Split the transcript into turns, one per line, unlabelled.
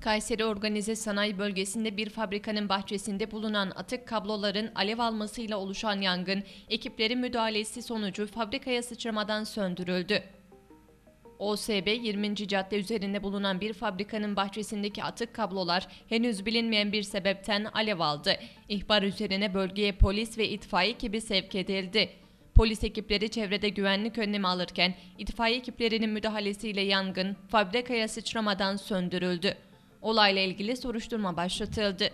Kayseri Organize Sanayi Bölgesi'nde bir fabrikanın bahçesinde bulunan atık kabloların alev almasıyla oluşan yangın, ekiplerin müdahalesi sonucu fabrikaya sıçramadan söndürüldü. OSB 20. cadde üzerinde bulunan bir fabrikanın bahçesindeki atık kablolar henüz bilinmeyen bir sebepten alev aldı. İhbar üzerine bölgeye polis ve itfaiye ekibi sevk edildi. Polis ekipleri çevrede güvenlik önlemi alırken itfaiye ekiplerinin müdahalesiyle yangın fabrikaya sıçramadan söndürüldü. Olayla ilgili soruşturma başlatıldı.